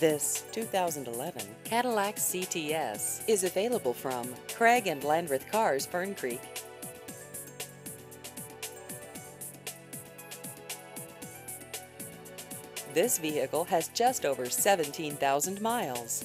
This 2011 Cadillac CTS is available from Craig and Landreth Cars Fern Creek. This vehicle has just over 17,000 miles.